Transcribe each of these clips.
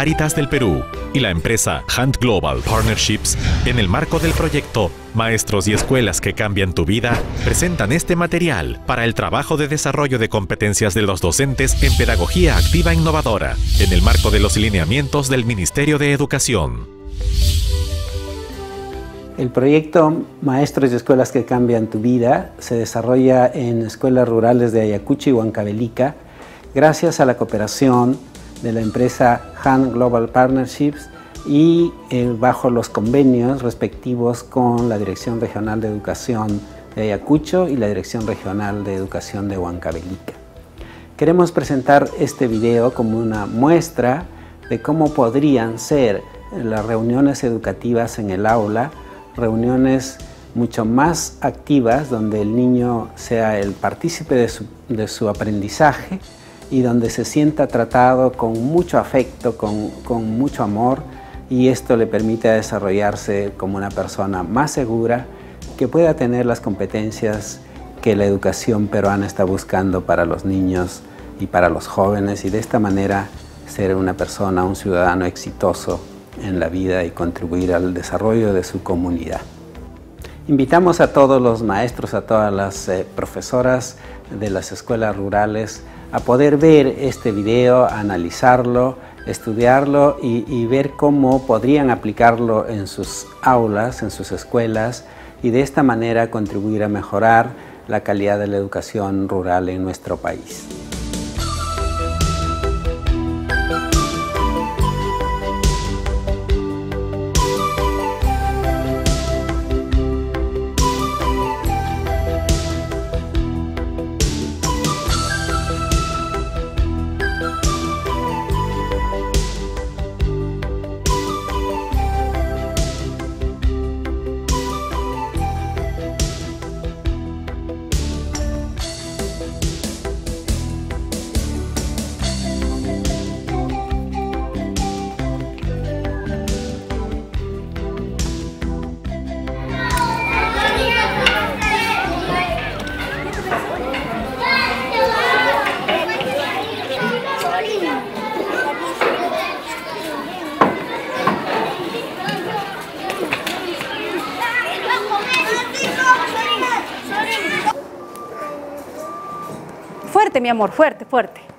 Caritas del Perú y la empresa Hunt Global Partnerships, en el marco del proyecto Maestros y Escuelas que Cambian tu Vida, presentan este material para el trabajo de desarrollo de competencias de los docentes en pedagogía activa innovadora, en el marco de los lineamientos del Ministerio de Educación. El proyecto Maestros y Escuelas que Cambian tu Vida se desarrolla en escuelas rurales de Ayacucho y Huancavelica gracias a la cooperación de la empresa Han Global Partnerships y eh, bajo los convenios respectivos con la Dirección Regional de Educación de Ayacucho y la Dirección Regional de Educación de Huancavelica. Queremos presentar este video como una muestra de cómo podrían ser las reuniones educativas en el aula reuniones mucho más activas donde el niño sea el partícipe de su, aprendizaje y donde se sienta tratado con mucho afecto, con, con mucho amor y esto le permite desarrollarse como una persona más segura que pueda tener las competencias que la educación peruana está buscando para los niños y para los jóvenes y de esta manera ser una persona, un ciudadano exitoso en la vida y contribuir al desarrollo de su comunidad. Invitamos a todos los maestros, a todas las eh, profesoras de las escuelas rurales a poder ver este video, analizarlo, estudiarlo y, ver cómo podrían aplicarlo en sus aulas, en sus escuelas y de esta manera contribuir a mejorar la calidad de la educación rural en nuestro país. Amor, fuerte, fuerte.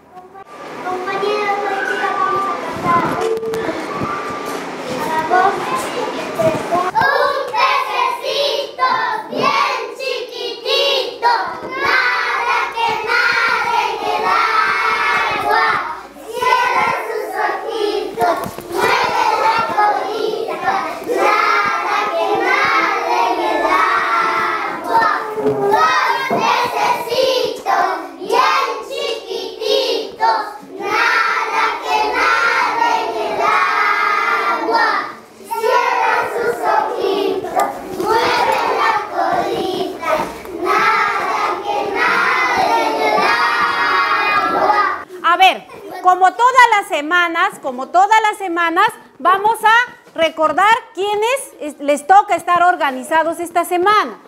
Como todas las semanas, como todas las semanas, vamos a recordar quiénes les toca estar organizados esta semana.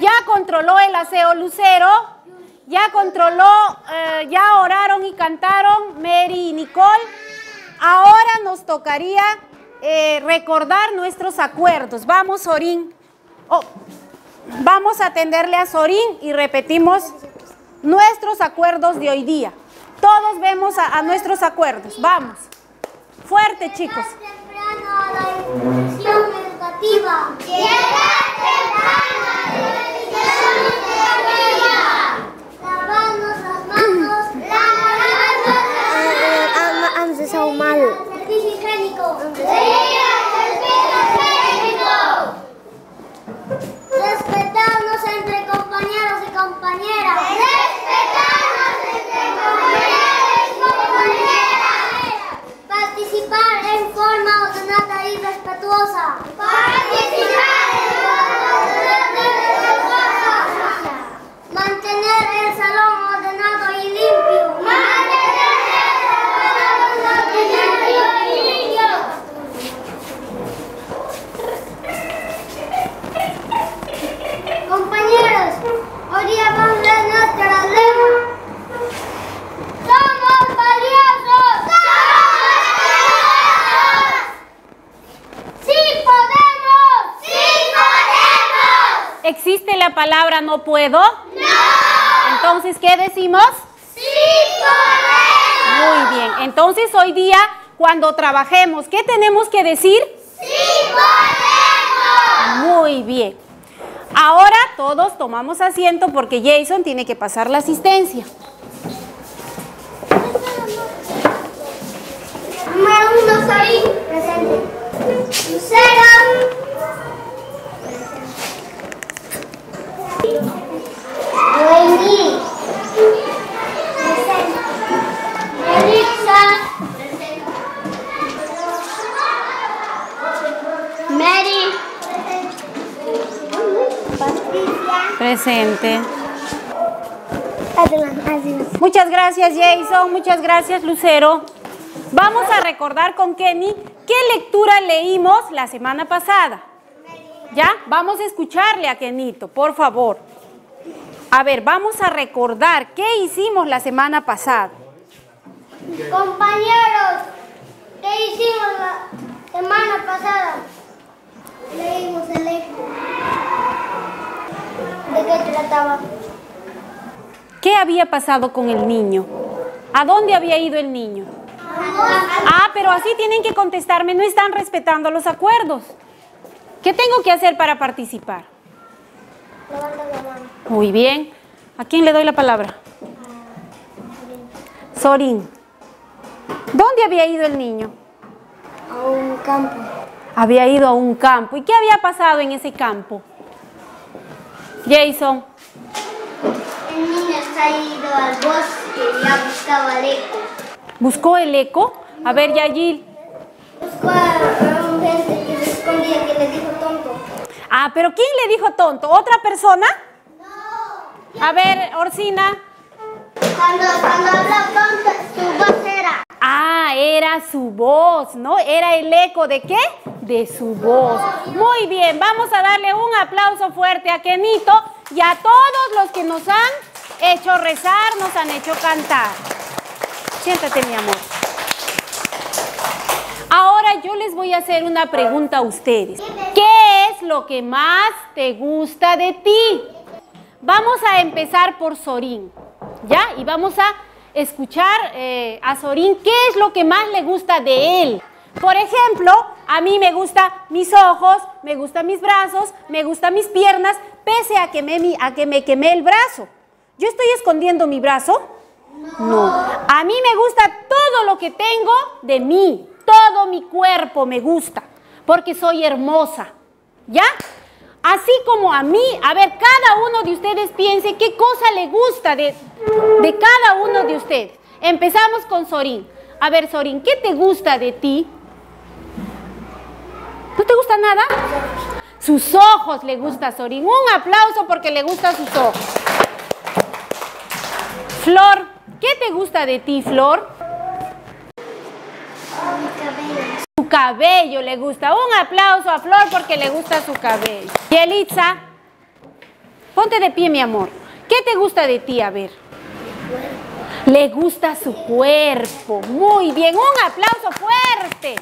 Ya controló el aseo Lucero, ya controló, eh, ya oraron y cantaron Mary y Nicole. Ahora nos tocaría eh, recordar nuestros acuerdos. Vamos, Sorín. Oh, vamos a atenderle a Sorín y repetimos nuestros acuerdos de hoy día. Todos vemos a, nuestros acuerdos. Vamos. Fuerte, chicos. temprano a la institución educativa. Llegar temprano a la institución educativa. Lavarnos las manos. Lavarnos las manos. Servicio higiénico. Respetarnos entre compañeros y compañeras. Respetarnos honrada y respetuosa. Participar en la Mantener el salón ¿Existe la palabra no puedo? No. Entonces, ¿qué decimos? Sí podemos. Muy bien. Entonces, hoy día, cuando trabajemos, ¿qué tenemos que decir? Sí podemos. Muy bien. Ahora todos tomamos asiento porque Jason tiene que pasar la asistencia. Número uno, Sorín. Presente. Lucero. Noemí. Presente. Melissa. Mary. Patricia. Presente. Muchas gracias Jason, muchas gracias Lucero. Vamos a recordar con Kenny qué lectura leímos la semana pasada. ¿Ya? Vamos a escucharle a Kenito, por favor. A ver, vamos a recordar qué hicimos la semana pasada. Compañeros, ¿qué hicimos la semana pasada? Leímos el eco. ¿De qué trataba? ¿Qué había pasado con el niño? ¿A dónde había ido el niño? Ah, pero así tienen que contestarme, no están respetando los acuerdos. ¿Qué tengo que hacer para participar? Levanta la mano. Muy bien. ¿A quién le doy la palabra? Sorín. ¿Dónde había ido el niño? A un campo. Había ido a un campo. ¿Y qué había pasado en ese campo? Jason. El niño se ha ido al bosque y ha buscado al eco. ¿Buscó el eco? A ver, Yayil. Buscó a, un gente que se escondía que le dijo tonto. Ah, pero ¿quién le dijo tonto? ¿Otra persona? No. A ver, Orsina. Cuando, cuando habla tonto, su. Ah, era su voz, ¿no? Era el eco de qué? De su voz. Muy bien, vamos a darle un aplauso fuerte a Kenito y a todos los que nos han hecho rezar, nos han hecho cantar. Siéntate, mi amor. Ahora yo les voy a hacer una pregunta a ustedes. ¿Qué es lo que más te gusta de ti? Vamos a empezar por Sorín, ¿ya? Y vamos a escuchar eh, a Sorín qué es lo que más le gusta de él. Por ejemplo, a mí me gustan mis ojos, me gustan mis brazos, me gustan mis piernas, pese a que me, a que me quemé el brazo. ¿Yo estoy escondiendo mi brazo? No. A mí me gusta todo lo que tengo de mí. Todo mi cuerpo me gusta. Porque soy hermosa. ¿Ya? Así como a mí, a ver, cada uno de ustedes piense qué cosa le gusta de, de cada uno de ustedes. Empezamos con Sorín. A ver, Sorín, ¿qué te gusta de ti? ¿No te gusta nada? Sus ojos le gusta a Sorín. Un aplauso porque le gustan sus ojos. Flor, ¿qué te gusta de ti, Flor? Mi cabello. Cabello le gusta. Un aplauso a Flor porque le gusta su cabello. Y Elitza, ponte de pie, mi amor. ¿Qué te gusta de ti? A ver. Le gusta su cuerpo. Muy bien. Un aplauso fuerte.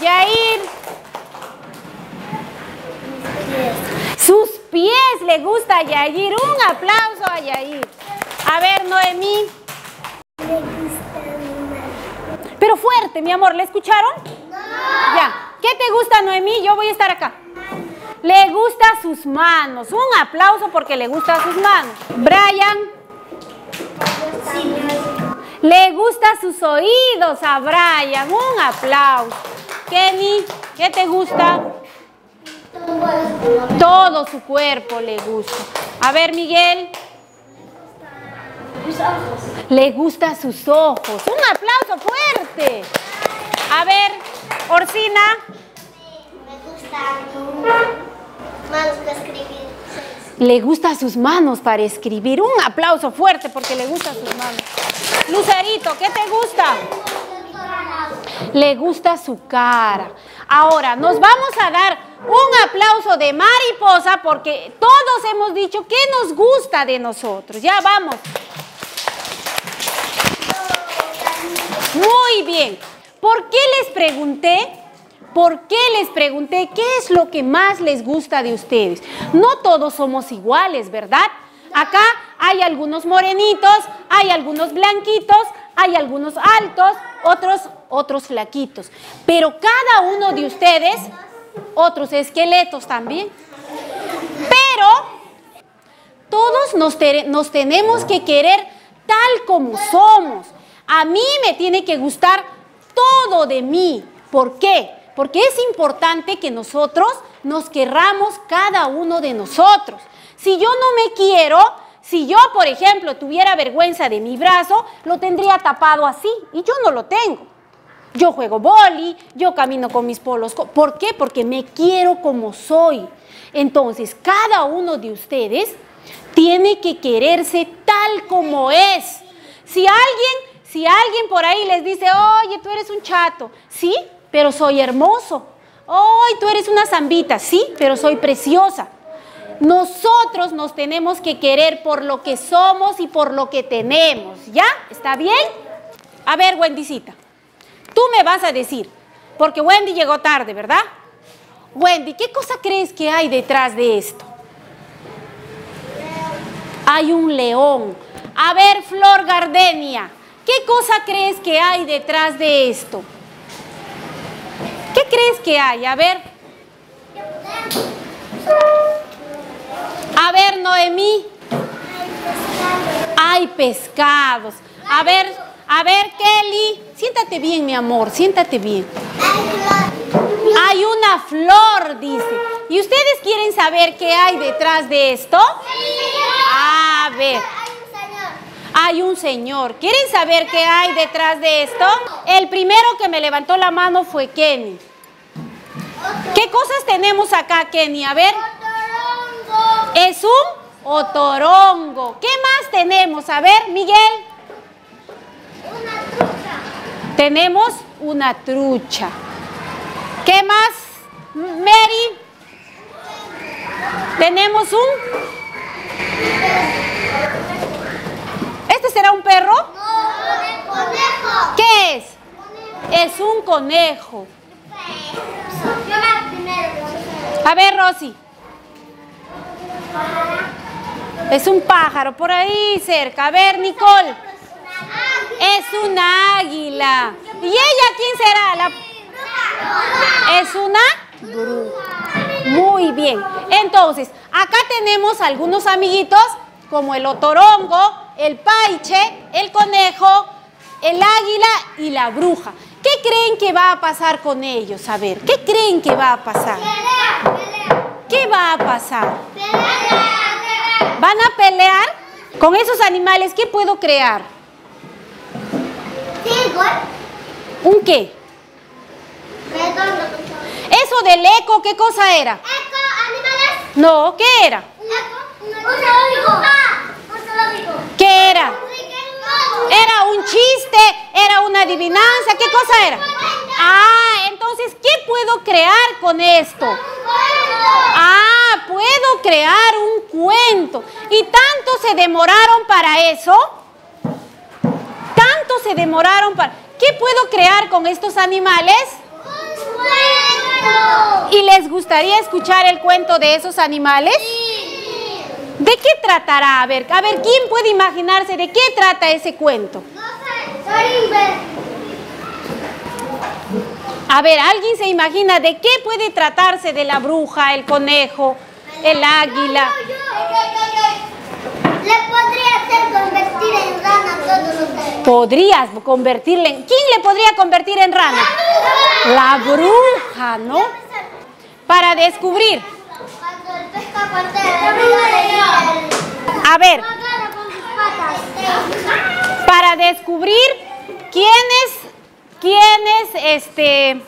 Yair. Sus pies le gusta a Yair. Un aplauso a Yair. A ver, Noemí. Le gusta mi madre. Pero fuerte, mi amor, ¿le escucharon? Ya. ¿Qué te gusta, Noemí? Yo voy a estar acá. Le gusta sus manos. Un aplauso porque le gusta sus manos. Brian, Sí, le gusta sus oídos a Brian. Un aplauso. Kenny, ¿qué te gusta? Todo su cuerpo le gusta. A ver, Miguel. Ojos. Le gusta sus ojos. Un aplauso fuerte. A ver, Orsina. Me gusta manos para escribir. Le gusta sus manos para escribir. Un aplauso fuerte porque le gusta sus manos. Lucerito, ¿qué te gusta? Le gusta su cara. Ahora, nos vamos a dar un aplauso de mariposa porque todos hemos dicho qué nos gusta de nosotros. Ya vamos. Muy bien. ¿Por qué les pregunté? ¿Por qué les pregunté qué es lo que más les gusta de ustedes? No todos somos iguales, ¿verdad? Acá hay algunos morenitos, hay algunos blanquitos, hay algunos altos, otros, otros flaquitos. Pero cada uno de ustedes, otros esqueletos también. Pero todos nos, nos tenemos que querer tal como somos. A mí me tiene que gustar todo de mí. ¿Por qué? Porque es importante que nosotros nos querramos cada uno de nosotros. Si yo no me quiero, si yo, por ejemplo, tuviera vergüenza de mi brazo, lo tendría tapado así y yo no lo tengo. Yo juego boli, yo camino con mis polos. ¿Por qué? Porque me quiero como soy. Entonces, cada uno de ustedes tiene que quererse tal como es. Si alguien, si alguien por ahí les dice, oye, tú eres un chato, sí, pero soy hermoso. Oye, tú eres una zambita, sí, pero soy preciosa. Nosotros nos tenemos que querer por lo que somos y por lo que tenemos. ¿Ya? ¿Está bien? A ver, Wendycita, tú me vas a decir, porque Wendy llegó tarde, ¿verdad? Wendy, ¿qué cosa crees que hay detrás de esto? Hay un león. A ver, Flor Gardenia, ¿qué cosa crees que hay detrás de esto? ¿Qué crees que hay? A ver. A ver, Noemí. Hay pescados. A ver, a ver, Kelly. Siéntate bien, mi amor, siéntate bien. Hay una flor, dice. ¿Y ustedes quieren saber qué hay detrás de esto? A ver. Hay un señor. ¿Quieren saber qué hay detrás de esto? El primero que me levantó la mano fue Kenny. ¿Qué cosas tenemos acá, Kenny? A ver. Es un otorongo. ¿Qué más tenemos? A ver, Miguel. Una trucha. Tenemos una trucha. ¿Qué más, Mary? Tenemos un... ¿Este será un perro? No, conejo. ¿Qué es? Es un conejo. A ver, Rosy. Es un pájaro por ahí cerca. A ver, Nicole. Es una águila. ¿Y ella quién será? La... Es una bruja. Muy bien. Entonces, acá tenemos algunos amiguitos como el otorongo, el paiche, el conejo, el águila y la bruja. ¿Qué creen que va a pasar con ellos? A ver, ¿qué creen que va a pasar? ¿Qué va a pasar? ¿Van a pelear? Con esos animales, ¿qué puedo crear? ¿Un qué? Eso del eco, ¿qué cosa era? Eco, animales. No, ¿qué era? Eco, ¿Qué era? Era un chiste, era una adivinanza, ¿qué cosa era? Ah, entonces, ¿qué puedo crear con esto? Ah, puedo crear un cuento. ¿Y tanto se demoraron para eso? ¿Tanto se demoraron para...? ¿Qué puedo crear con estos animales? ¿Y les gustaría escuchar el cuento de esos animales? ¿De qué tratará? A ver, a ver, ¿quién puede imaginarse de qué trata ese cuento? No sé, A ver, ¿alguien se imagina de qué puede tratarse de la bruja, el conejo, el águila? Le podría hacer convertir en rana todos los Podrías convertirle en... ¿Quién le podría convertir en rana? La bruja, ¿no? Para descubrir. A ver, para descubrir quiénes, quiénes, este...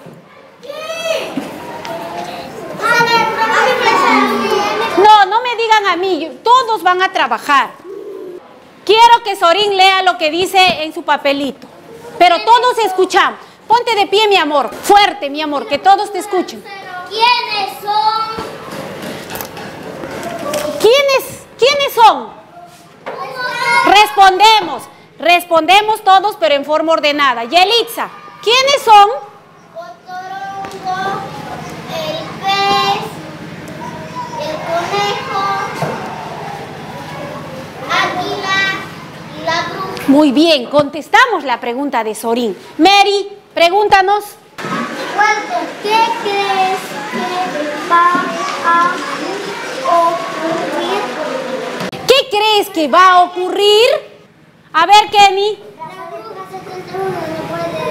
No, no me digan a mí, todos van a trabajar. Quiero que Sorín lea lo que dice en su papelito, pero todos escuchamos. Ponte de pie, mi amor, fuerte, mi amor, que todos te escuchen. ¿Quiénes son? ¿Quiénes, quiénes son? Respondemos. Respondemos todos, pero en forma ordenada. Yelitza, ¿quiénes son? Cotorongo, el pez, el conejo, águila la bruja. Muy bien, contestamos la pregunta de Sorín. Mary, pregúntanos. ¿Cuántos? ¿Qué? Crees que va a ocurrir? A ver, Kenny. La bruja 71 no puede,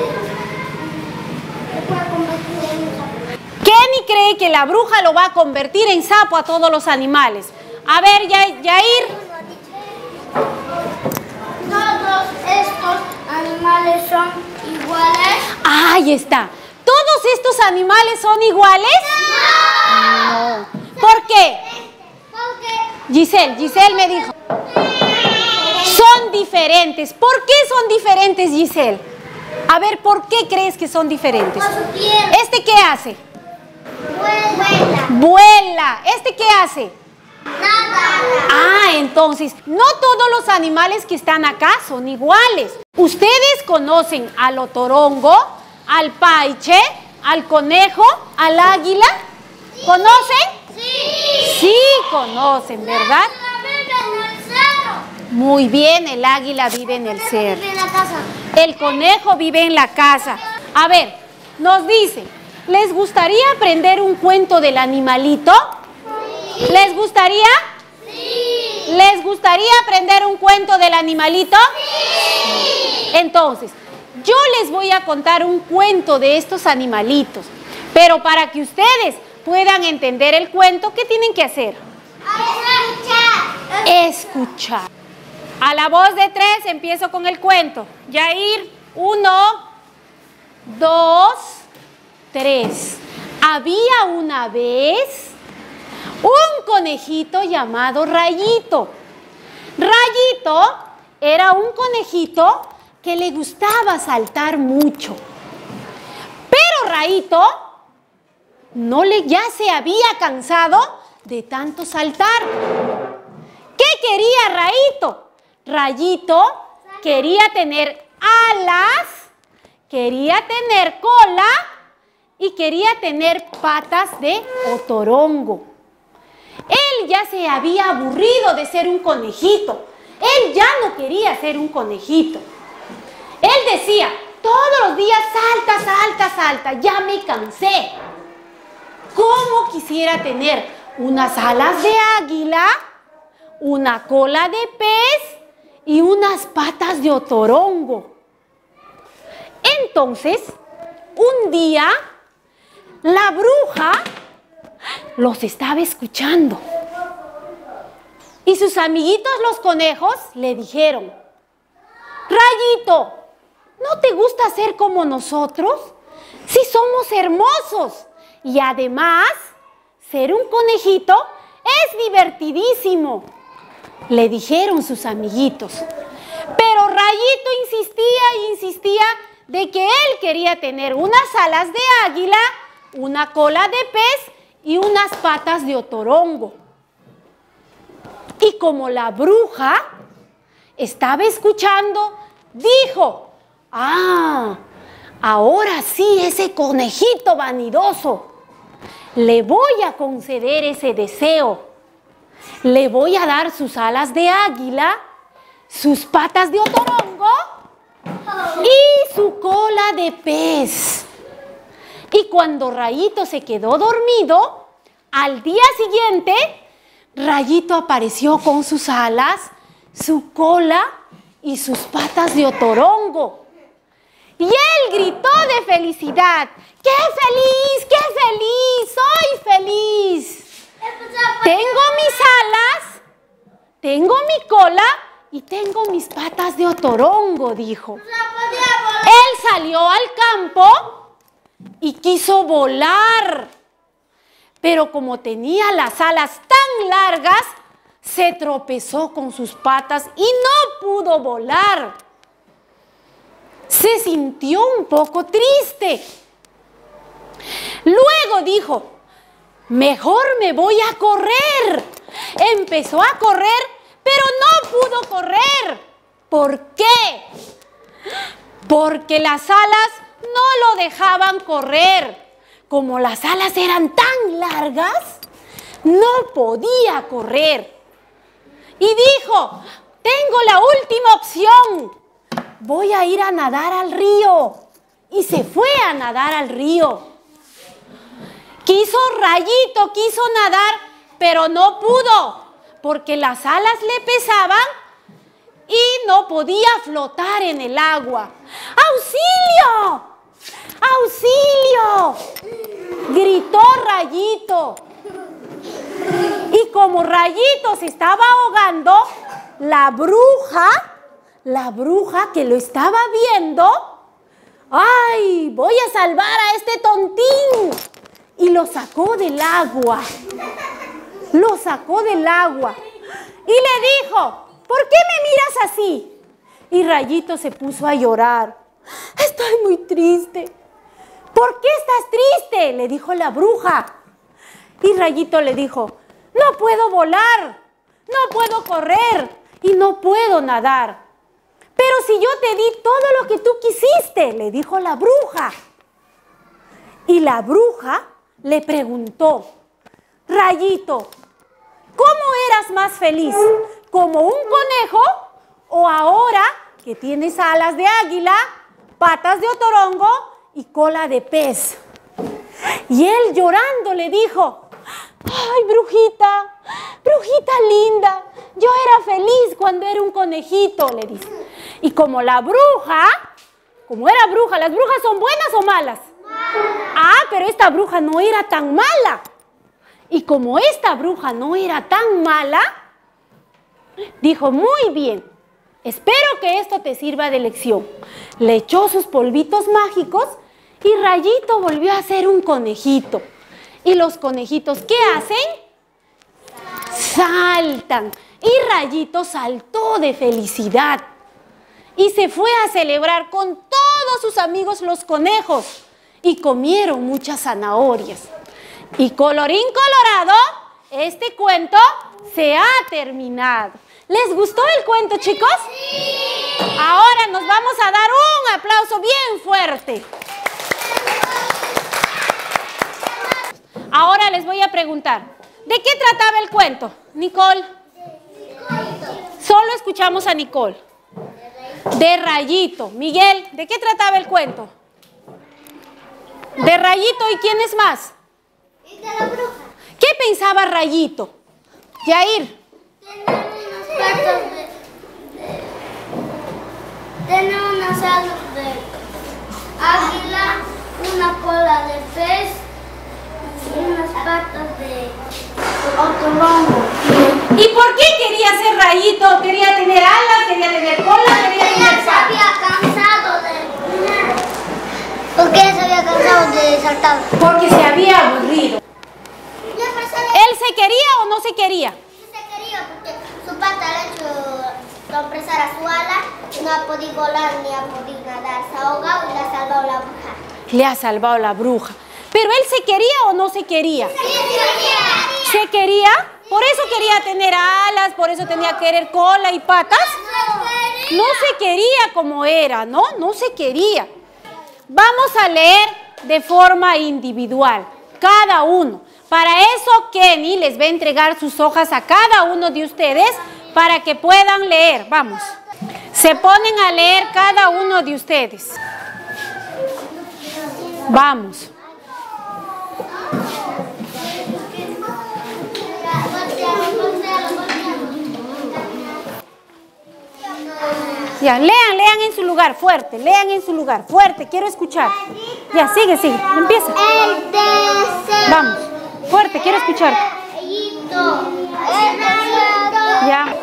no puede convertir en un sapo. Kenny cree que la bruja lo va a convertir en sapo a todos los animales. A ver, Ya- Yair. Todos estos animales son iguales. Ahí está. ¿Todos estos animales son iguales? No. ¿Por qué? Giselle, Giselle me dijo. Son diferentes. ¿Por qué son diferentes, Giselle? A ver, ¿por qué crees que son diferentes? ¿Este qué hace? vuela. Vuela. ¿Este qué hace? Nada. Ah, entonces, no todos los animales que están acá son iguales. Ustedes conocen al otorongo, al paiche, al conejo, al águila. ¿Conocen? Sí. Sí, conocen, ¿verdad? La vive en el cerro. Muy bien, el águila vive en el cerro. Vive en la casa. El conejo vive en la casa. A ver, nos dice, ¿les gustaría aprender un cuento del animalito? ¿Les gustaría? Sí. ¿Les gustaría aprender un cuento del animalito? Entonces, yo les voy a contar un cuento de estos animalitos, pero para que ustedes puedan entender el cuento, ¿qué tienen que hacer? Escuchar. Escuchar. A la voz de tres empiezo con el cuento. Yair, uno, dos, tres. Había una vez un conejito llamado Rayito. Rayito era un conejito que le gustaba saltar mucho. Pero Rayito no le ya se había cansado de tanto saltar. ¿Qué quería Rayito? Rayito quería tener alas, quería tener cola y quería tener patas de otorongo. Él ya se había aburrido de ser un conejito. Él ya no quería ser un conejito. Él decía, todos los días salta, salta, salta, ya me cansé. ¿Cómo quisiera tener unas alas de águila, una cola de pez y unas patas de otorongo? Entonces, un día, la bruja los estaba escuchando. Y sus amiguitos los conejos le dijeron, Rayito, ¿no te gusta ser como nosotros? Si somos hermosos. Y además, ser un conejito es divertidísimo. Le dijeron sus amiguitos. Pero Rayito insistía e insistía de que él quería tener unas alas de águila, una cola de pez y unas patas de otorongo. Y como la bruja estaba escuchando, dijo, ah, ahora sí, ese conejito vanidoso, le voy a conceder ese deseo. Le voy a dar sus alas de águila, sus patas de otorongo y su cola de pez. Y cuando Rayito se quedó dormido, al día siguiente, Rayito apareció con sus alas, su cola y sus patas de otorongo. Y él gritó de felicidad. ¡Qué feliz! ¡Qué feliz! ¡Soy feliz! Tengo mis alas, tengo mi cola y tengo mis patas de otorongo, dijo. Él salió al campo y quiso volar. Pero como tenía las alas tan largas, se tropezó con sus patas y no pudo volar. Se sintió un poco triste. Luego dijo, mejor me voy a correr. Empezó a correr, pero no pudo correr. ¿Por qué? Porque las alas no lo dejaban correr. Como las alas eran tan largas, no podía correr. Y dijo, tengo la última opción, voy a ir a nadar al río. Y se fue a nadar al río. Quiso rayito, quiso nadar, pero no pudo, porque las alas le pesaban y no podía flotar en el agua. ¡Auxilio! ¡Auxilio! Gritó Rayito. Y como Rayito se estaba ahogando, la bruja, la bruja que lo estaba viendo, ¡ay! Voy a salvar a este tontín. Y lo sacó del agua. Lo sacó del agua. Y le dijo, ¿por qué me miras así? Y Rayito se puso a llorar. Estoy muy triste. ¿Por qué estás triste? Le dijo la bruja. Y Rayito le dijo, no puedo volar, no puedo correr y no puedo nadar. Pero si yo te di todo lo que tú quisiste, le dijo la bruja. Y la bruja le preguntó, Rayito, ¿cómo eras más feliz? ¿Como un conejo o ahora que tienes alas de águila, patas de otorongo y cola de pez? Y él llorando le dijo, ay brujita, brujita linda, yo era feliz cuando era un conejito, le dice. Y como la bruja, como era bruja, ¿las brujas son buenas o malas? Ah, pero esta bruja no era tan mala. Y como esta bruja no era tan mala, dijo, muy bien, espero que esto te sirva de lección. Le echó sus polvitos mágicos y Rayito volvió a ser un conejito. ¿Y los conejitos qué hacen? Saltan. Y Rayito saltó de felicidad. Y se fue a celebrar con todos sus amigos los conejos. Y comieron muchas zanahorias. Y colorín colorado, este cuento se ha terminado. ¿Les gustó el cuento, chicos? Ahora nos vamos a dar un aplauso bien fuerte. Ahora les voy a preguntar, ¿de qué trataba el cuento? Nicole. Solo escuchamos a Nicole. De Rayito. Miguel, ¿de qué trataba el cuento? De Rayito y quién es más? ¿Qué pensaba Rayito? Yair. Tiene unas alas de águila, una cola de pez unas patas de otorongo. ¿Y por qué quería ser Rayito? ¿Quería tener alas? ¿Quería tener cola? ¿Quería tener se había cansado de... ¿Por qué se había cansado de saltar? Porque se había aburrido. ¿Él se quería o no se quería? se quería porque su pata le ha hecho compresar a su ala, no ha podido volar ni ha podido nadar, se ha ahogado y le ha salvado la bruja. Le ha salvado la bruja. ¿Pero él se quería o no se quería? ¿Se quería? Por eso quería tener alas, por eso tenía que querer cola y patas. No se quería como era, ¿no? No se quería. Vamos a leer de forma individual, cada uno. Para eso Kenny les va a entregar sus hojas a cada uno de ustedes para que puedan leer. Vamos. Se ponen a leer cada uno de ustedes. Vamos. Ya, lean, lean en su lugar, fuerte, lean en su lugar, fuerte, quiero escuchar. Ya, sigue, sigue, empieza. El deseo. Vamos, fuerte, quiero escuchar. Ya.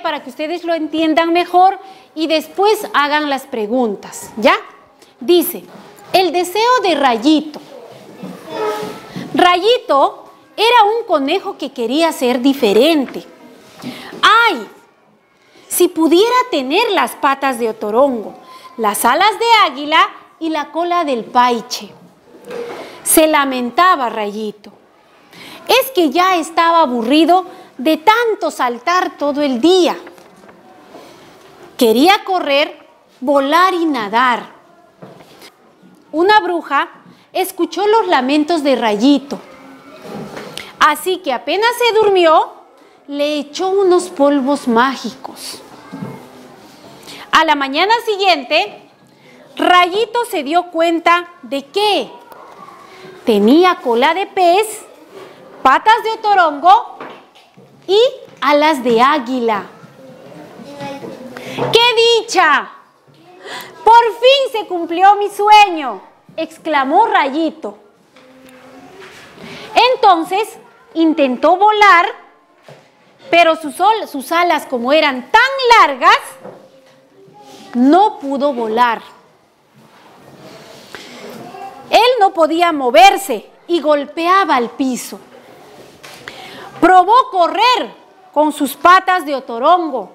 Para que ustedes lo entiendan mejor y después hagan las preguntas, ¿ya? Dice, el deseo de Rayito. Rayito era un conejo que quería ser diferente. ¡Ay! Si pudiera tener las patas de otorongo, las alas de águila y la cola del paiche. Se lamentaba Rayito. Es que ya estaba aburrido de tanto saltar todo el día. Quería correr, volar y nadar. Una bruja escuchó los lamentos de Rayito. Así que apenas se durmió, le echó unos polvos mágicos. A la mañana siguiente, Rayito se dio cuenta de que tenía cola de pez, patas de otorongo y alas de águila. ¡Qué dicha! Por fin se cumplió mi sueño, exclamó Rayito. Entonces intentó volar, pero sus, alas como eran tan largas, no pudo volar. Él no podía moverse y golpeaba el piso. Probó correr con sus patas de otorongo,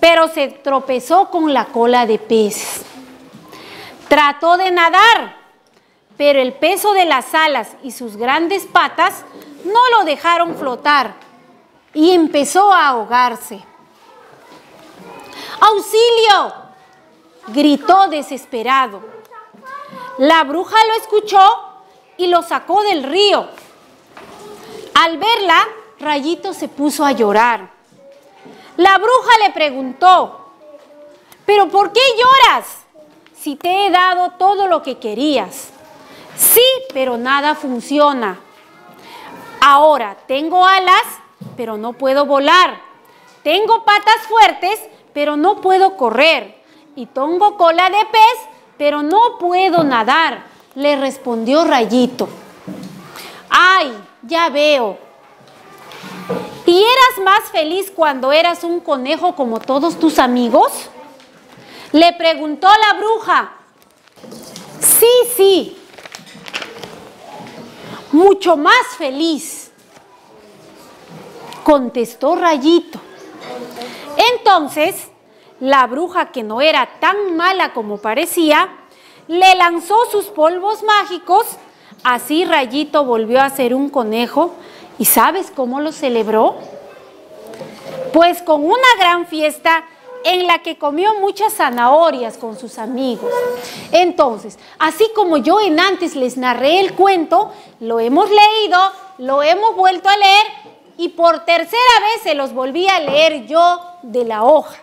pero se tropezó con la cola de pez. Trató de nadar, pero el peso de las alas y sus grandes patas no lo dejaron flotar y empezó a ahogarse. ¡Auxilio! gritó desesperado. La bruja lo escuchó y lo sacó del río. Al verla, Rayito se puso a llorar. La bruja le preguntó, ¿pero por qué lloras si te he dado todo lo que querías? Sí, pero nada funciona. Ahora tengo alas, pero no puedo volar. Tengo patas fuertes, pero no puedo correr. Y tengo cola de pez, pero no puedo nadar, le respondió Rayito. Ay, ya veo. ¿Y eras más feliz cuando eras un conejo como todos tus amigos? Le preguntó la bruja. Sí, sí. Mucho más feliz. Contestó Rayito. Entonces, la bruja, que no era tan mala como parecía, le lanzó sus polvos mágicos. Así Rayito volvió a ser un conejo. ¿Y sabes cómo lo celebró? Pues con una gran fiesta en la que comió muchas zanahorias con sus amigos. Entonces, así como yo en antes les narré el cuento, lo hemos leído, lo hemos vuelto a leer y por tercera vez se los volví a leer yo de la hoja.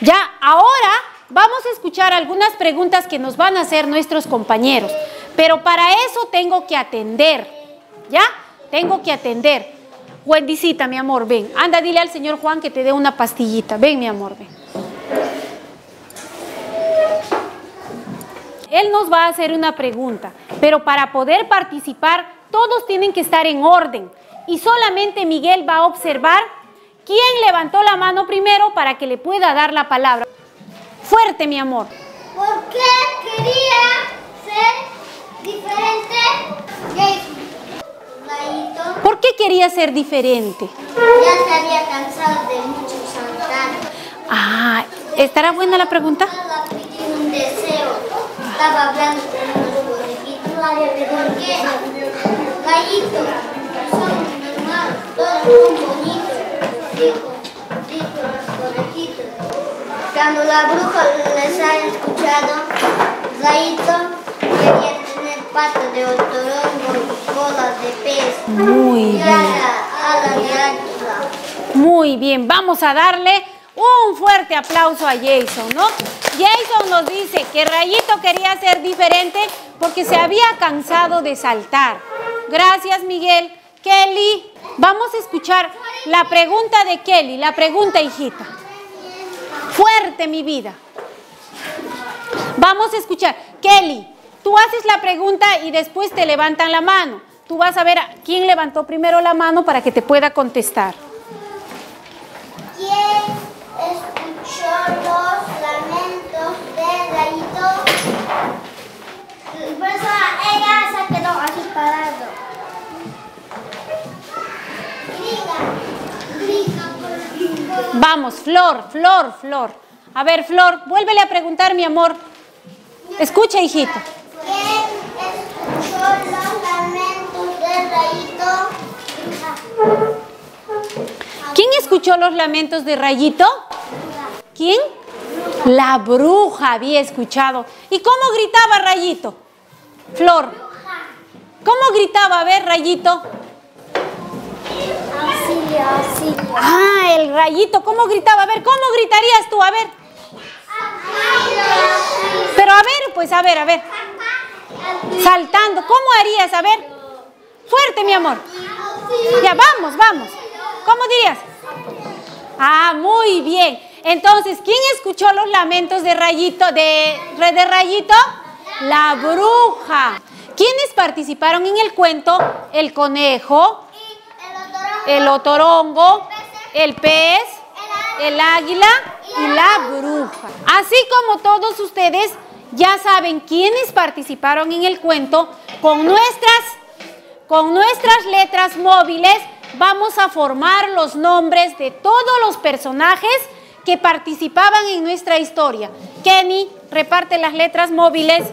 Ya, ahora vamos a escuchar algunas preguntas que nos van a hacer nuestros compañeros, pero para eso tengo que atender, ¿ya? Tengo que atender. Wendycita, mi amor, ven. Anda, dile al señor Juan que te dé una pastillita. Ven, mi amor, ven. Él nos va a hacer una pregunta, pero para poder participar todos tienen que estar en orden y solamente Miguel va a observar ¿Quién levantó la mano primero para que le pueda dar la palabra? Fuerte, mi amor. ¿Por qué quería ser diferente? ¿Por qué quería ser diferente? Ya se había cansado de mucho saltar. Ah, ¿estará buena la pregunta? un deseo. Estaba hablando con los conejitos. ¿Por qué? Gallito, son normales, todos son bonitos. Cuando la bruja les ha escuchado, Rayito quería patas de otorongo, bolas de pez. Muy bien. Muy bien, vamos a darle un fuerte aplauso a Jason, ¿no? Jason nos dice que Rayito quería ser diferente porque se había cansado de saltar. Gracias, Miguel. Kelly, vamos a escuchar la pregunta de Kelly, la pregunta, hijita. Fuerte, mi vida. Vamos a escuchar. Kelly, tú haces la pregunta y después te levantan la mano. Tú vas a ver quién levantó primero la mano para que te pueda contestar. los lamentos de Rayito. Por eso ella se quedó así parado. Vamos, Flor, Flor, Flor. A ver, Flor, vuélvele a preguntar, mi amor. Escucha, hijito. ¿Quién escuchó los lamentos de Rayito? ¿Quién escuchó los lamentos de Rayito? ¿Quién? La bruja había escuchado. ¿Y cómo gritaba Rayito? Flor. ¿Cómo gritaba? A ver, Rayito. Auxilio, auxilio. Ah, el Rayito. ¿Cómo gritaba? A ver, ¿cómo gritarías tú? A ver. Pero a ver, pues a ver, a ver. Saltando. ¿Cómo harías? A ver. Fuerte, mi amor. Ya, vamos, vamos. ¿Cómo dirías? Ah, muy bien. Entonces, ¿quién escuchó los lamentos de Rayito, de, de Rayito? La bruja. ¿Quiénes participaron en el cuento? El conejo, el otorongo, el pez, el águila y la bruja. Así como todos ustedes ya saben quiénes participaron en el cuento, con nuestras, con nuestras letras móviles vamos a formar los nombres de todos los personajes que participaban en nuestra historia. Kenny, reparte las letras móviles.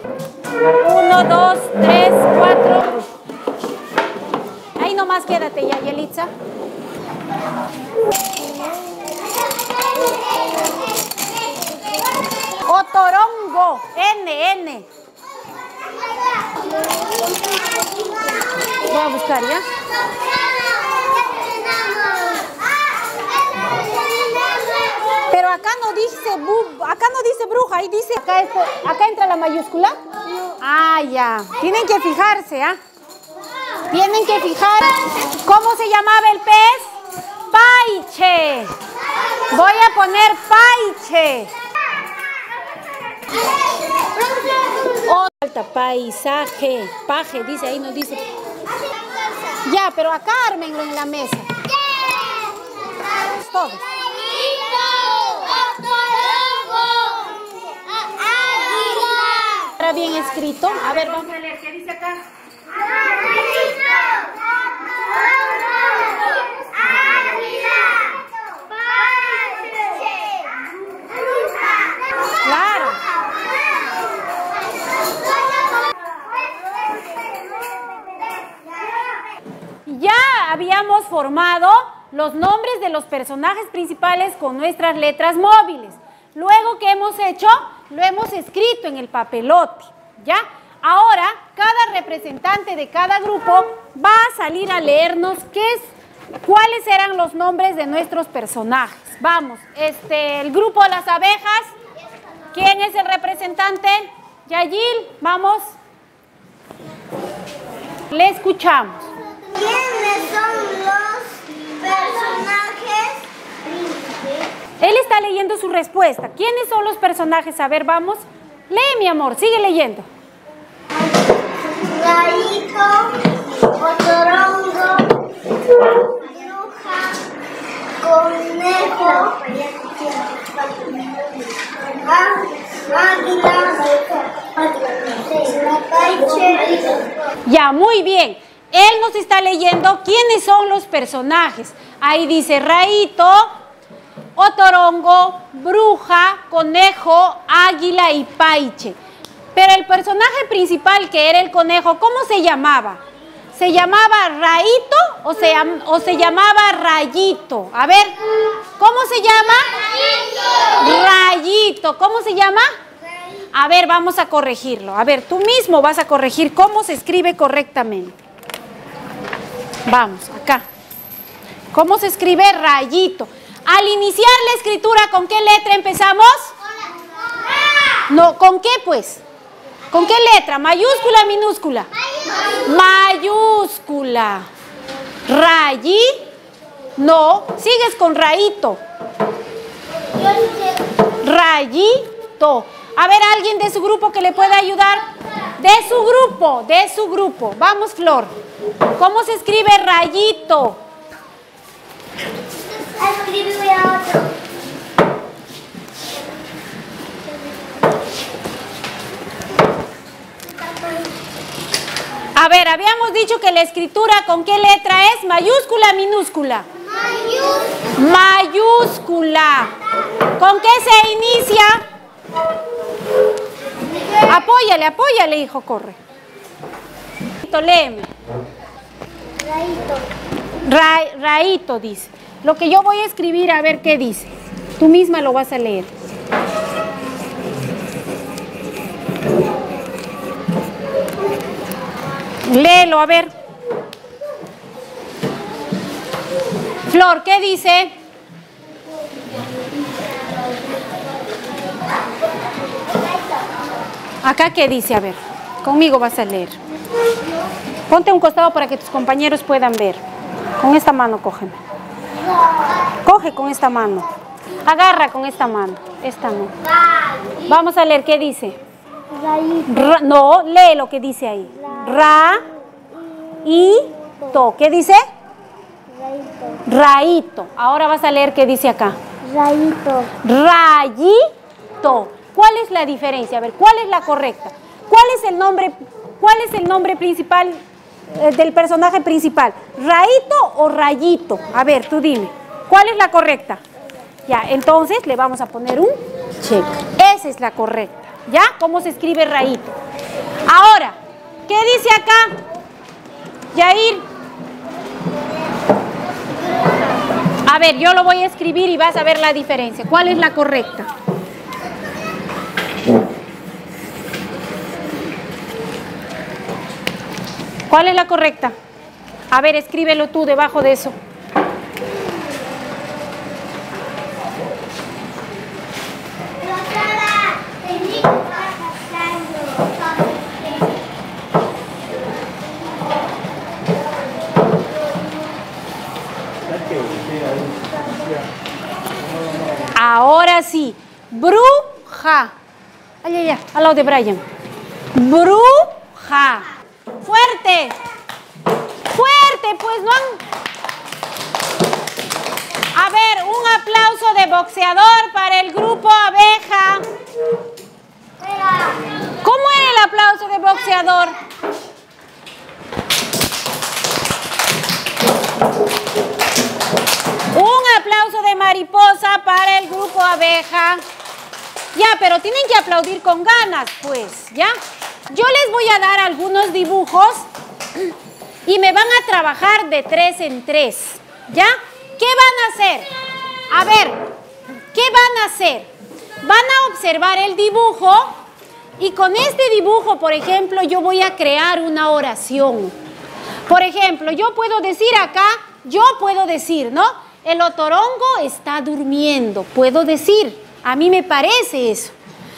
Uno, dos, tres, cuatro. Ahí nomás quédate ya, Yelitza. Otorongo, N, N. Voy a buscar ya. Pero acá no dice bu- acá no dice bruja, ahí dice acá entra la mayúscula. Ah, ya. Tienen que fijarse, ¿ah? Tienen que fijar. ¿Cómo se llamaba el pez? Paiche. Voy a poner paiche. Falta paisaje. Paje, dice ahí, no dice. Ya, pero acá ármenlo en la mesa. Todos. ¿Está bien escrito? A ver, vamos a leer. ¿Qué dice acá? Formado los nombres de los personajes principales con nuestras letras móviles. Luego, ¿qué hemos hecho? Lo hemos escrito en el papelote, ¿ya? Ahora, cada representante de cada grupo va a salir a leernos qué es, cuáles eran los nombres de nuestros personajes. Vamos, este, el grupo las abejas, ¿quién es el representante? Yayil, vamos. Le escuchamos. ¿Quiénes son los personajes? Él está leyendo su respuesta. ¿Quiénes son los personajes? A ver, vamos. Lee, mi amor, sigue leyendo. Gallito, otorongo, bruja, conejo, águila. Ya, muy bien. Él nos está leyendo quiénes son los personajes. Ahí dice Raito, Otorongo, Bruja, Conejo, Águila y Paiche. Pero el personaje principal, que era el conejo, ¿cómo se llamaba? ¿Se llamaba Raito o se, o se llamaba Rayito? A ver, ¿cómo se llama? Rayito. ¿Cómo se llama? A ver, vamos a corregirlo. A ver, tú mismo vas a corregir cómo se escribe correctamente. Vamos, acá. ¿Cómo se escribe rayito? Al iniciar la escritura, ¿con qué letra empezamos? No, ¿con qué pues? ¿Con qué letra? ¿Mayúscula, minúscula? Mayúscula. Rayi. No, sigues con rayito. Rayito. A ver, alguien de su grupo que le pueda ayudar. De su grupo, de su grupo. Vamos, Flor. ¿Cómo se escribe rayito? Escribe a otro. A ver, habíamos dicho que la escritura con qué letra es, mayúscula, minúscula. Mayúscula. Mayúscula. ¿Con qué se inicia? Apóyale, apóyale, hijo, corre. Léeme. Raito. raito dice. Lo que yo voy a escribir, a ver qué dice. Tú misma lo vas a leer. Léelo, a ver. Flor, ¿qué dice? Acá, ¿qué dice? A ver, conmigo vas a leer. Ponte un costado para que tus compañeros puedan ver. Con esta mano cógeme. Coge con esta mano. Agarra con esta mano. Esta no. Vamos a leer qué dice. no, lee lo que dice ahí. Ra y to. ¿Qué dice? Raíto. Ahora vas a leer qué dice acá. Rayito. Rayito. ¿Cuál es la diferencia? A ver, ¿cuál es la correcta? ¿Cuál es el nombre, cuál es el nombre principal del personaje principal? ¿Raíto o Rayito? A ver, tú dime. ¿Cuál es la correcta? Ya, entonces le vamos a poner un check. Esa es la correcta. ¿Ya? ¿Cómo se escribe Rayito? Ahora, ¿qué dice acá? Yair. A ver, yo lo voy a escribir y vas a ver la diferencia. ¿Cuál es la correcta? ¿Cuál es la correcta? A ver, escríbelo tú debajo de eso. Ahora sí, bruja. Ay, ay, al lado de Brian. Bruja. Fuerte. Fuerte, pues no A ver, un aplauso de boxeador para el grupo abeja. ¿Cómo era el aplauso de boxeador? Un aplauso de mariposa para el grupo abeja. Ya, pero tienen que aplaudir con ganas, pues, ¿ya? Yo les voy a dar algunos dibujos y me van a trabajar de tres en tres, ¿ya? ¿Qué van a hacer? A ver, ¿qué van a hacer? Van a observar el dibujo y con este dibujo, por ejemplo, yo voy a crear una oración. Por ejemplo, yo puedo decir acá, yo puedo decir, ¿no? el otorongo está durmiendo, puedo decir, a mí me parece eso.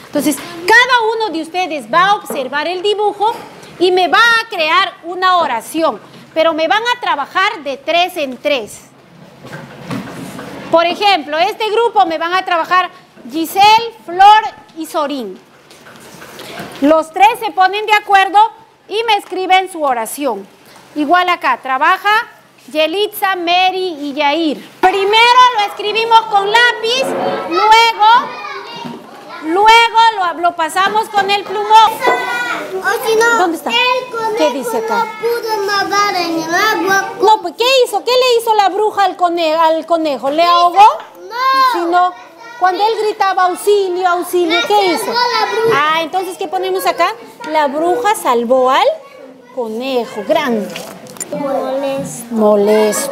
Entonces, cada uno de ustedes va a observar el dibujo y me va a crear una oración, pero me van a trabajar de tres en tres. Por ejemplo, este grupo me van a trabajar Giselle, Flor y Sorín. Los tres se ponen de acuerdo y me escriben su oración. Igual acá, trabaja Yelitza, Mary y Yair. Primero lo escribimos con lápiz, luego, pasamos con el plumón. ¿Dónde está? ¿Qué dice acá? No pues ¿qué hizo? ¿Qué le hizo la bruja al, al conejo? ¿Le ahogó? No. Sino, cuando él gritaba auxilio, auxilio, ¿qué hizo? Ah, entonces, ¿qué ponemos acá? La bruja salvó al conejo grande. Molesto. Molesto.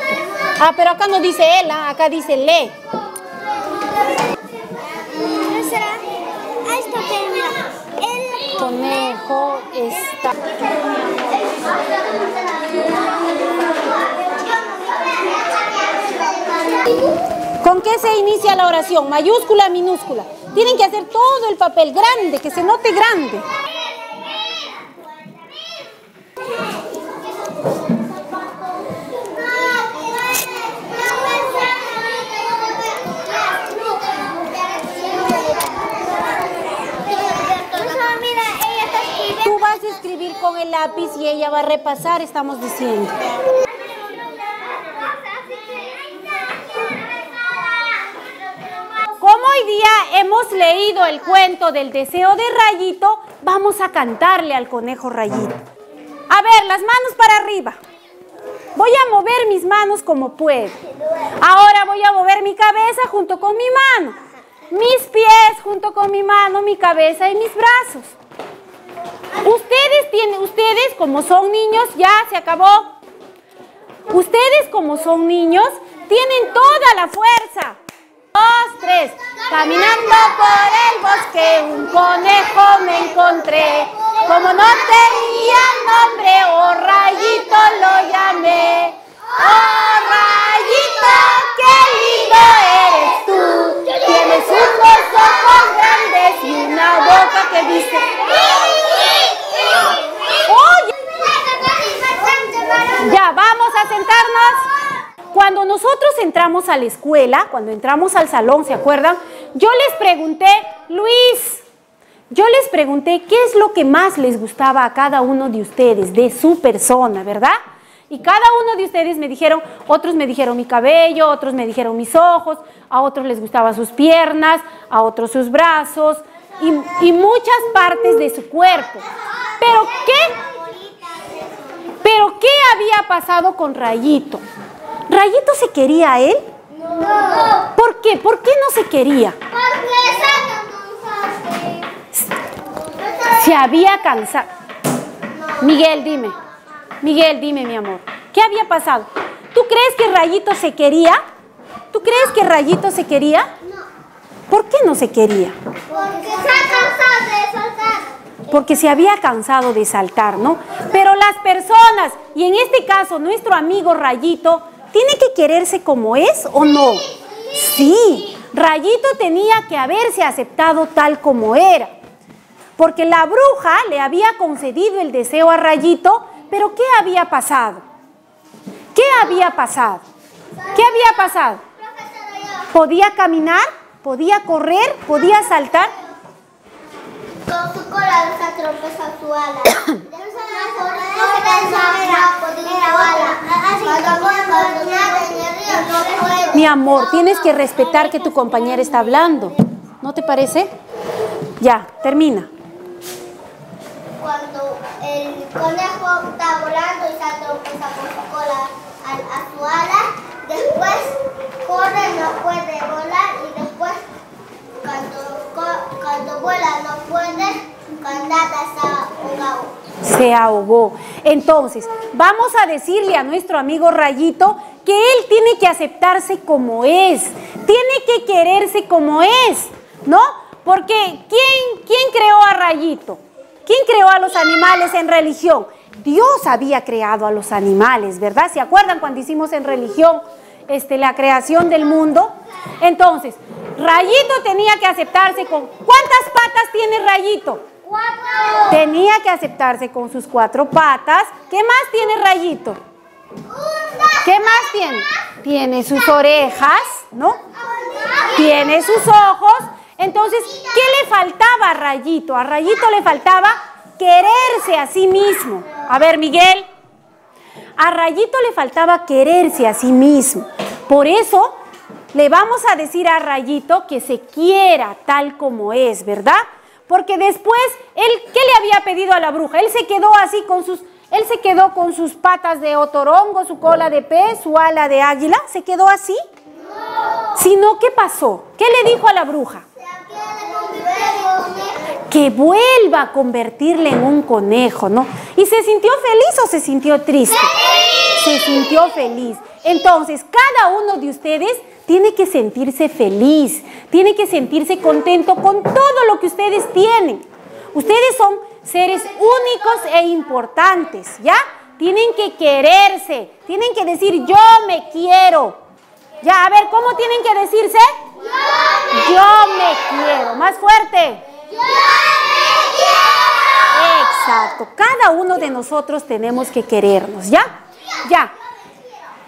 Ah, pero acá no dice él, ah, acá dice le. El conejo está. ¿Con qué se inicia la oración? Mayúscula, minúscula. Tienen que hacer todo el papel grande, que se note grande. Con el lápiz y ella va a repasar, estamos diciendo. Como hoy día hemos leído el cuento del deseo de Rayito, vamos a cantarle al conejo Rayito. A ver, las manos para arriba. Voy a mover mis manos como puedo. Ahora voy a mover mi cabeza junto con mi mano. Mis pies junto con mi mano, mi cabeza y mis brazos. Ustedes tienen, ustedes como son niños, ya se acabó. Ustedes como son niños, tienen toda la fuerza. Dos, tres. Caminando por el bosque, un conejo me encontré. Como no tenía nombre, oh rayito lo llamé. Oh rayito, qué lindo eres tú. Tienes unos ojos grandes y una boca que dice. Ya, vamos a sentarnos. Cuando nosotros entramos a la escuela, cuando entramos al salón, ¿se acuerdan? Yo les pregunté, Luis, yo les pregunté qué es lo que más les gustaba a cada uno de ustedes, de su persona, ¿verdad? Y cada uno de ustedes me dijeron, otros me dijeron mi cabello, otros me dijeron mis ojos, a otros les gustaban sus piernas, a otros sus brazos y, y muchas partes de su cuerpo. Pero ¿qué pero ¿qué había pasado con Rayito? ¿Rayito se quería a él? No. ¿Por qué? ¿Por qué no se quería? Porque Se había cansado. Miguel, dime. Miguel, dime, mi amor. ¿Qué había pasado? ¿Tú crees que Rayito se quería? ¿Tú crees que Rayito se quería? ¿Por qué no se quería? Porque se ha cansado de saltar. porque se había cansado de saltar, ¿no? Pero las personas, y en este caso nuestro amigo Rayito, ¿tiene que quererse como es o no? Sí, Rayito tenía que haberse aceptado tal como era, porque la bruja le había concedido el deseo a Rayito, pero ¿qué había pasado? ¿Qué había pasado? ¿Qué había pasado? ¿Podía caminar? ¿Podía correr? ¿Podía saltar? Con su cola se tropezó su ala. Nada en el río no puede. Mi amor, tienes que respetar que tu compañera está hablando. ¿No te parece? Ya, termina. Cuando el conejo está volando y se tropeza con su cola a, a su ala, después corre, no puede volar y después vuela no puede, está ahogado. Se ahogó. Entonces, vamos a decirle a nuestro amigo Rayito que él tiene que aceptarse como es, tiene que quererse como es, ¿no? Porque ¿quién, quién creó a Rayito? ¿Quién creó a los animales en religión? Dios había creado a los animales, ¿verdad? ¿Se acuerdan cuando hicimos en religión este, la creación del mundo? Entonces, Rayito tenía que aceptarse con... ¿Cuántas patas tiene Rayito? ¡Cuatro! Tenía que aceptarse con sus cuatro patas. ¿Qué más tiene Rayito? ¿Qué más tiene? Tiene sus orejas, ¿no? Tiene sus ojos. Entonces, ¿qué le faltaba a Rayito? A Rayito le faltaba quererse a sí mismo. A ver, Miguel. A Rayito le faltaba quererse a sí mismo. Por eso le vamos a decir a Rayito que se quiera tal como es, ¿verdad? Porque después, él, ¿qué le había pedido a la bruja? Él se quedó así con sus, él se quedó con sus patas de otorongo, su cola de pez, su ala de águila, ¿se quedó así? Sino, ¿qué pasó? ¿Qué le dijo a la bruja? que vuelva a convertirle en un conejo, ¿no? ¿Y se sintió feliz o se sintió triste? Se sintió feliz. Entonces, cada uno de ustedes tiene que sentirse feliz, tiene que sentirse contento con todo lo que ustedes tienen. Ustedes son seres únicos e importantes, ¿ya? Tienen que quererse, tienen que decir yo me quiero. Ya, a ver, ¿cómo tienen que decirse? Yo me quiero. Más fuerte. Exacto. Cada uno de nosotros tenemos que querernos, ¿ya? Ya.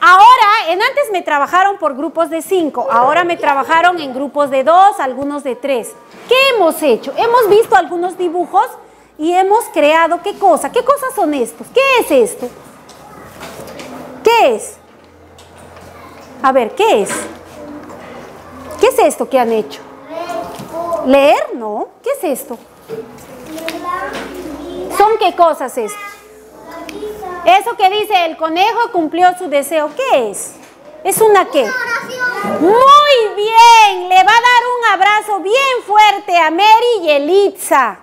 Ahora, en antes me trabajaron por grupos de cinco, ahora me trabajaron en grupos de dos, algunos de tres. ¿Qué hemos hecho? Hemos visto algunos dibujos y hemos creado qué cosa. ¿Qué cosas son estos? ¿Qué es esto? ¿Qué es? A ver, ¿qué es? ¿Qué es esto que han hecho? ¿Leer? No. ¿Qué es esto? ¿Son qué cosas esto? Eso que dice el conejo cumplió su deseo, ¿qué es? ¿Es una qué? Muy bien, le va a dar un abrazo bien fuerte a Mary y Elitza.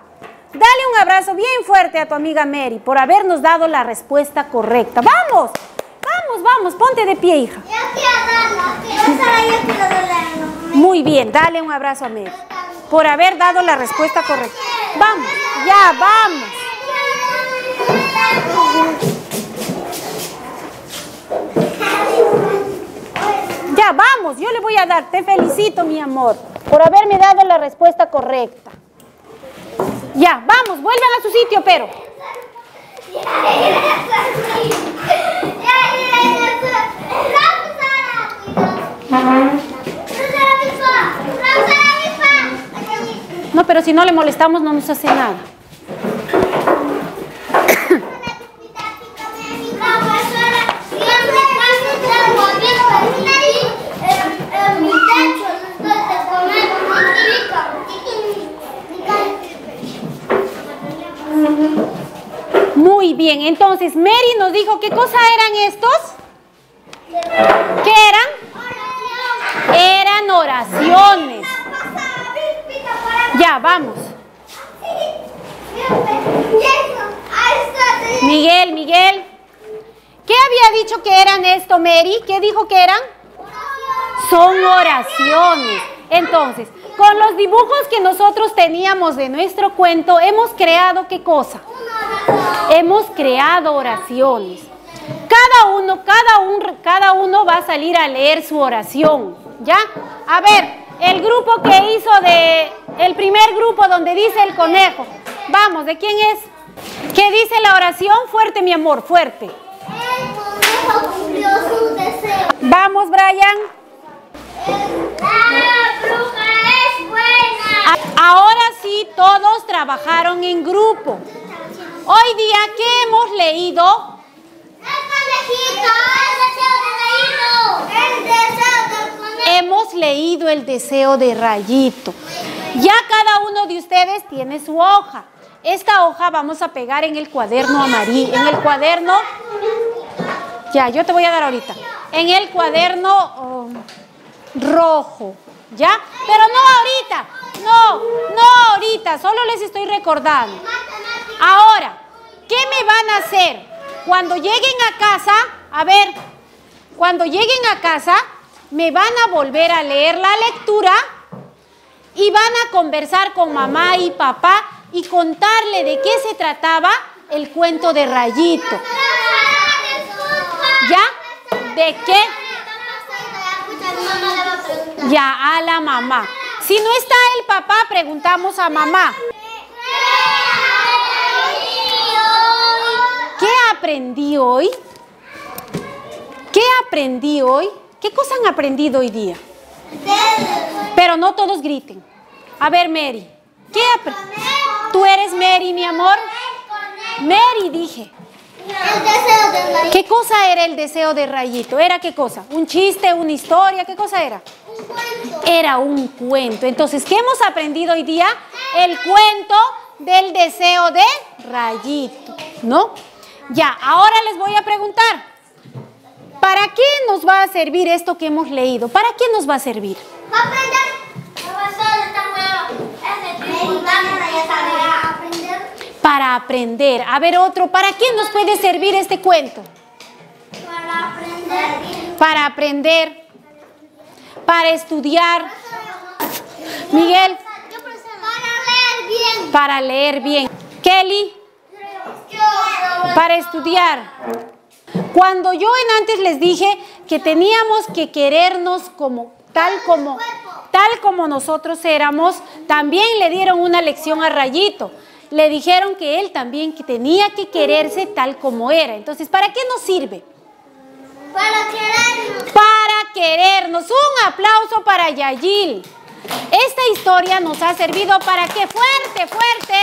Dale un abrazo bien fuerte a tu amiga Mary por habernos dado la respuesta correcta. ¡Vamos! Vamos, vamos, ponte de pie, hija. Yo quiero darlo, yo quiero darlo. Muy bien, dale un abrazo a Mary por haber dado la respuesta correcta. Vamos, ya, vamos. Vamos, yo le voy a dar. Te felicito, mi amor, por haberme dado la respuesta correcta. Ya, vamos, vuelvan a su sitio, pero. No, pero si no le molestamos no nos hace nada. Muy bien, entonces Mary nos dijo qué cosa eran estos. ¿Qué eran? Eran oraciones. Ya, vamos. Miguel, Miguel. ¿Qué había dicho que eran esto, Mary? ¿Qué dijo que eran? Son oraciones. Entonces, con los dibujos que nosotros teníamos de nuestro cuento, hemos creado qué cosa? Hemos creado oraciones. Cada uno, cada, un, cada uno va a salir a leer su oración. ¿Ya? A ver, el grupo que hizo de, el primer grupo donde dice el conejo. Vamos, ¿de quién es? ¿Qué dice la oración? Fuerte, mi amor, fuerte. El conejo cumplió su deseo. Vamos, Brian. La bruja. Ahora sí, todos trabajaron en grupo. Hoy día, ¿qué hemos leído? El deseo de reírlo. El deseo. Hemos leído el deseo de Rayito. Ya cada uno de ustedes tiene su hoja. Esta hoja vamos a pegar en el cuaderno amarillo, en el cuaderno... Ya, yo te voy a dar ahorita. En el cuaderno um, rojo, ¿ya? Pero no ahorita, no, no ahorita, solo les estoy recordando. Ahora, ¿qué me van a hacer? Cuando lleguen a casa, a ver, cuando lleguen a casa, me van a volver a leer la lectura y van a conversar con mamá y papá y contarle de qué se trataba el cuento de Rayito. ¿Ya? ¿De qué? Ya, a la mamá. Si no está el papá, preguntamos a mamá. ¿Qué aprendí hoy? ¿Qué aprendí hoy? ¿Qué cosa han aprendido hoy día? Pero no todos griten. A ver, Mary. ¿Qué aprendí? ¿Tú eres Mary, mi amor? Mary, dije. El deseo de reír. ¿Qué cosa era el deseo de Rayito? ¿Era qué cosa? ¿Un chiste, una historia? ¿Qué cosa era? Un cuento. Era un cuento. Entonces, ¿qué hemos aprendido hoy día? El cuento del deseo de Rayito, ¿no? Ya, ahora les voy a preguntar. ¿Para qué nos va a servir esto que hemos leído? ¿Para qué nos va a servir? Va a aprender. Profesor, está nuevo. Ese ya sabe aprender. Para aprender. A ver, otro, ¿para qué nos puede servir este cuento? Para aprender. Para aprender, para estudiar. Miguel, Yo Para leer bien. para leer bien. Kelly, para estudiar. Cuando yo en antes les dije que teníamos que querernos como tal como tal como nosotros éramos, también le dieron una lección a Rayito. Le dijeron que él también que tenía que quererse tal como era. Entonces, ¿para qué nos sirve? Para querernos. Para querernos. Un aplauso para Yayil. Esta historia nos ha servido para que fuerte, fuerte.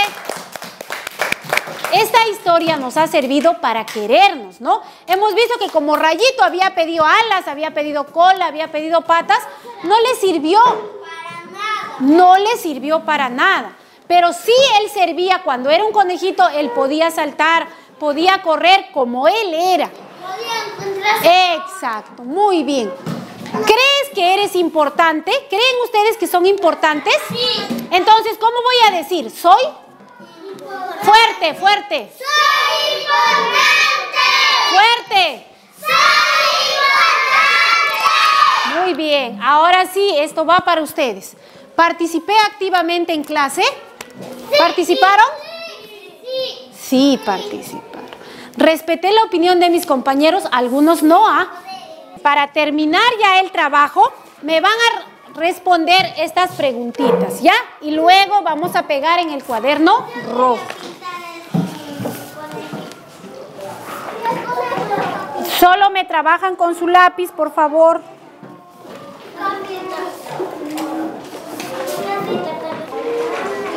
Esta historia nos ha servido para querernos, ¿no? Hemos visto que como Rayito había pedido alas, había pedido cola, había pedido patas, no le sirvió. No le sirvió para nada. Pero sí él servía cuando era un conejito, él podía saltar, podía correr como él era. Exacto, muy bien. ¿Crees que eres importante? ¿Creen ustedes que son importantes? Sí. Entonces, ¿cómo voy a decir? ¿Soy? Fuerte, fuerte. Soy importante. Fuerte. Soy importante. Muy bien. Ahora sí, esto va para ustedes. ¿Participé activamente en clase? ¿Participaron? Sí. Sí, participaron. Respeté la opinión de mis compañeros, algunos no. ¿ah? Para terminar ya el trabajo, me van a responder estas preguntitas, ¿ya? Y luego vamos a pegar en el cuaderno rojo. Solo me trabajan con su lápiz, por favor.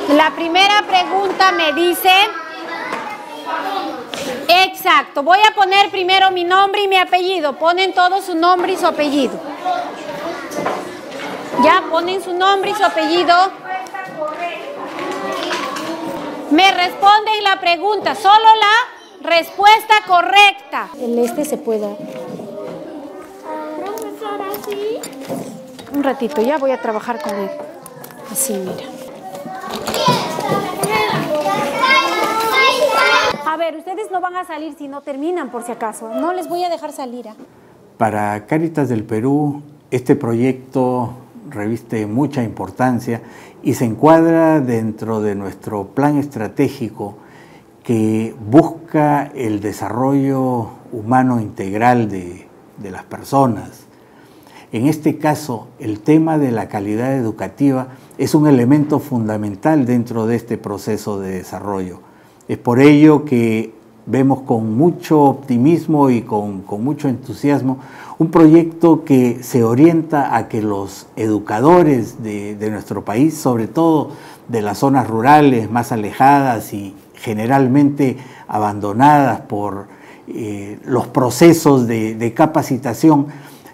La primera pregunta me dice... Exacto, voy a poner primero mi nombre y mi apellido. Ponen todo su nombre y su apellido. Ya, ponen su nombre y su apellido. Me responden la pregunta, solo la respuesta correcta. El este se puede. Un ratito, ya voy a trabajar con él. Así, mira. A ver, ustedes no van a salir si no terminan, por si acaso. No les voy a dejar salir. ¿ah? Para Cáritas del Perú, este proyecto reviste mucha importancia y se encuadra dentro de nuestro plan estratégico que busca el desarrollo humano integral de, de las personas. En este caso, el tema de la calidad educativa es un elemento fundamental dentro de este proceso de desarrollo. Es por ello que vemos con mucho optimismo y con, mucho entusiasmo un proyecto que se orienta a que los educadores de, nuestro país, sobre todo de las zonas rurales más alejadas y generalmente abandonadas por eh, los procesos de capacitación,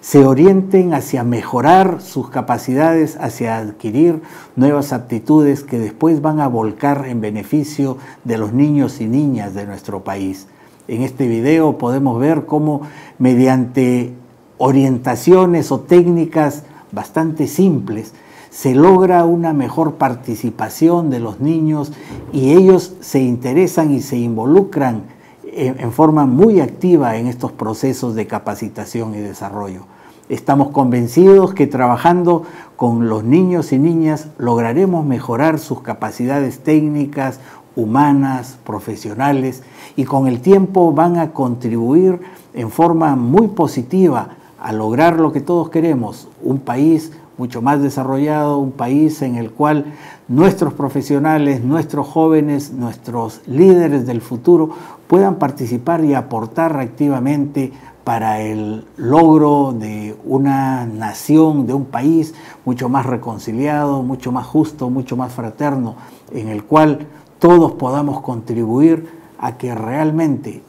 se orienten hacia mejorar sus capacidades, hacia adquirir nuevas aptitudes que después van a volcar en beneficio de los niños y niñas de nuestro país. En este video podemos ver cómo mediante orientaciones o técnicas bastante simples se logra una mejor participación de los niños y ellos se interesan y se involucran en, forma muy activa en estos procesos de capacitación y desarrollo. Estamos convencidos que trabajando con los niños y niñas lograremos mejorar sus capacidades técnicas, humanas, profesionales y con el tiempo van a contribuir en forma muy positiva a lograr lo que todos queremos, un país mucho más desarrollado, un país en el cual nuestros profesionales, nuestros jóvenes, nuestros líderes del futuro puedan participar y aportar activamente para el logro de una nación, de un país mucho más reconciliado, mucho más justo, mucho más fraterno, en el cual todos podamos contribuir a que realmente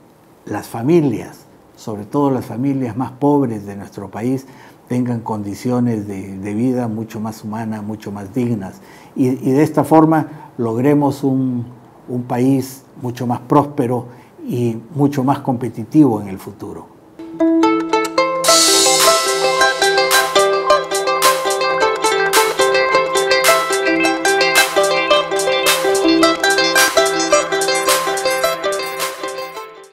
las familias, sobre todo las familias más pobres de nuestro país, tengan condiciones de, vida mucho más humanas, mucho más dignas. Y, de esta forma logremos un país mucho más próspero y mucho más competitivo en el futuro. Thank you.